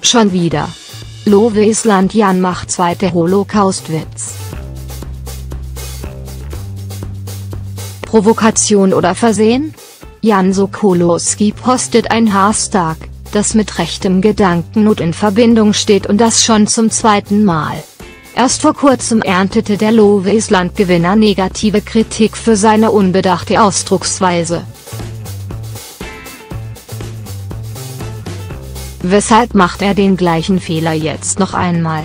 Schon wieder. Lowe Island Jan macht zweite Holocaust-Witz. Provokation oder Versehen? Jan Sokolowski postet ein Hashtag, das mit rechtem Gedankennot in Verbindung steht und das schon zum zweiten Mal. Erst vor kurzem erntete der Lowe Island-Gewinner negative Kritik für seine unbedachte Ausdrucksweise. Weshalb macht er den gleichen Fehler jetzt noch einmal?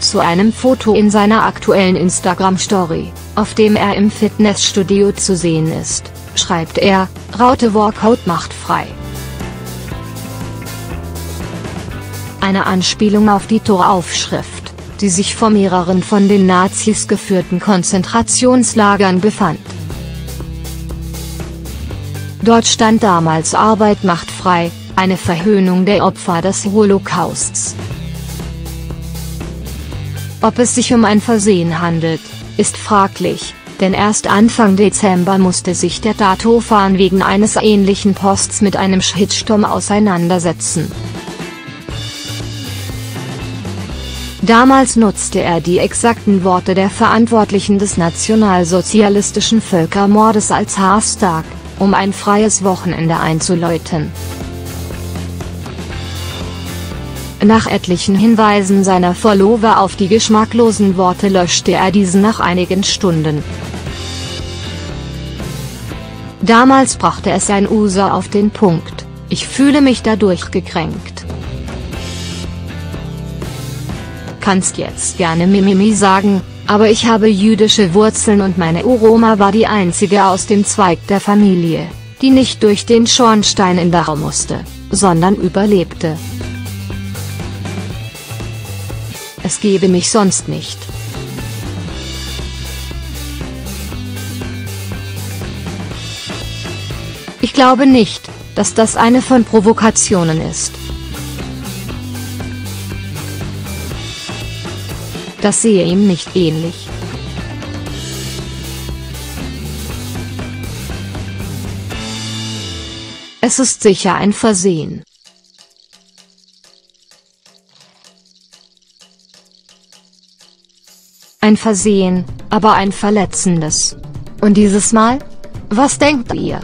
Zu einem Foto in seiner aktuellen Instagram-Story, auf dem er im Fitnessstudio zu sehen ist, schreibt er, Raute Workout macht frei. Eine Anspielung auf die Toraufschrift, die sich vor mehreren von den Nazis geführten Konzentrationslagern befand. Dort stand damals Arbeit macht frei, eine Verhöhnung der Opfer des Holocausts. Ob es sich um ein Versehen handelt, ist fraglich, denn erst Anfang Dezember musste sich der Datofan wegen eines ähnlichen Posts mit einem Shitstorm auseinandersetzen. Damals nutzte er die exakten Worte der Verantwortlichen des nationalsozialistischen Völkermordes als Hashtag, um ein freies Wochenende einzuläuten. Nach etlichen Hinweisen seiner Follower auf die geschmacklosen Worte löschte er diesen nach einigen Stunden. Damals brachte es ein User auf den Punkt, ich fühle mich dadurch gekränkt. Kannst jetzt gerne Mimimi sagen, aber ich habe jüdische Wurzeln und meine Uroma war die einzige aus dem Zweig der Familie, die nicht durch den Schornstein in Dachau musste, sondern überlebte. es gebe mich sonst nicht. Ich glaube nicht, dass das eine von Provokationen ist. Das sehe ihm nicht ähnlich. Es ist sicher ein Versehen. Ein Versehen, aber ein verletzendes. Und dieses Mal? Was denkt ihr?